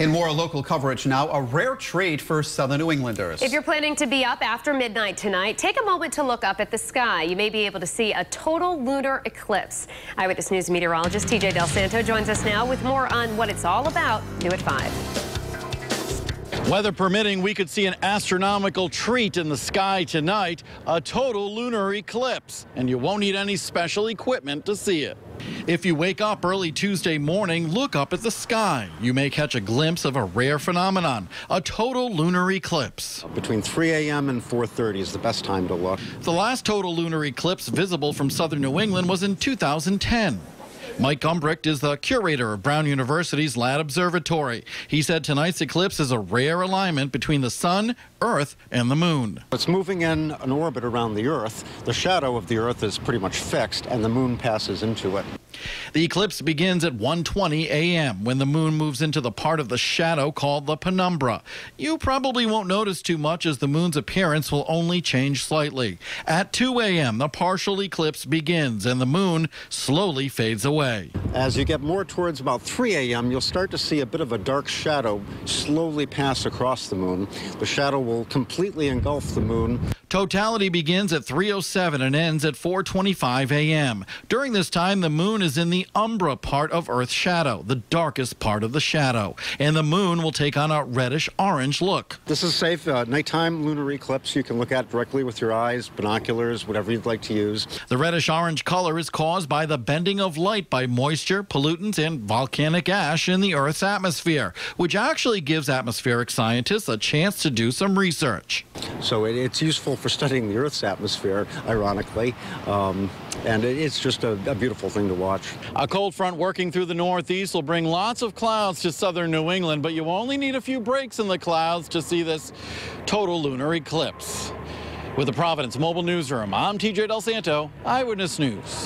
In more local coverage now, a rare treat for southern New Englanders. If you're planning to be up after midnight tonight, take a moment to look up at the sky. You may be able to see a total lunar eclipse. Eyewitness News meteorologist TJ Del Santo joins us now with more on what it's all about. New at 5. Weather permitting, we could see an astronomical treat in the sky tonight, a total lunar eclipse, and you won't need any special equipment to see it. If you wake up early Tuesday morning, look up at the sky. You may catch a glimpse of a rare phenomenon, a total lunar eclipse. Between 3 a.m. and 4.30 is the best time to look. The last total lunar eclipse visible from southern New England was in 2010. Mike Umbricht is the curator of Brown University's Ladd Observatory. He said tonight's eclipse is a rare alignment between the sun, Earth, and the moon. It's moving in an orbit around the Earth. The shadow of the Earth is pretty much fixed, and the moon passes into it. The eclipse begins at 1:20 a.m. when the moon moves into the part of the shadow called the penumbra. You probably won't notice too much as the moon's appearance will only change slightly. At 2 a.m., the partial eclipse begins and the moon slowly fades away. As you get more towards about 3 a.m., you'll start to see a bit of a dark shadow slowly pass across the moon. The shadow will completely engulf the moon. Totality begins at 3:07 and ends at 4:25 a.m. During this time, the moon is in the umbra part of Earth's shadow, the darkest part of the shadow, and the moon will take on a reddish orange look. This is safe uh, nighttime lunar eclipse. You can look at directly with your eyes, binoculars, whatever you'd like to use. The reddish orange color is caused by the bending of light by moisture, pollutants, and volcanic ash in the Earth's atmosphere, which actually gives atmospheric scientists a chance to do some research. So it, it's useful for studying the Earth's atmosphere, ironically, um, and it, it's just a, a beautiful thing to watch. A cold front working through the northeast will bring lots of clouds to southern New England, but you only need a few breaks in the clouds to see this total lunar eclipse. With the Providence Mobile Newsroom, I'm TJ Del Santo, Eyewitness News.